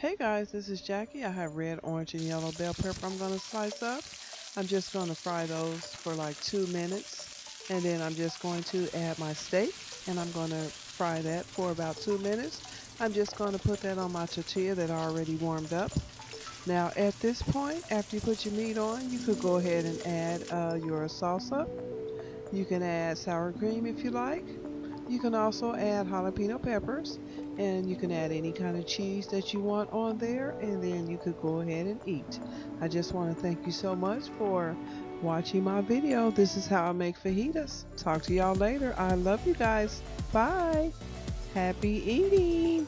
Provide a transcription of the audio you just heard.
Hey guys, this is Jackie. I have red, orange, and yellow bell pepper I'm going to slice up. I'm just going to fry those for like two minutes. And then I'm just going to add my steak. And I'm going to fry that for about two minutes. I'm just going to put that on my tortilla that I already warmed up. Now at this point, after you put your meat on, you could go ahead and add uh, your salsa. You can add sour cream if you like. You can also add jalapeno peppers and you can add any kind of cheese that you want on there and then you could go ahead and eat. I just want to thank you so much for watching my video. This is how I make fajitas. Talk to y'all later. I love you guys. Bye. Happy eating.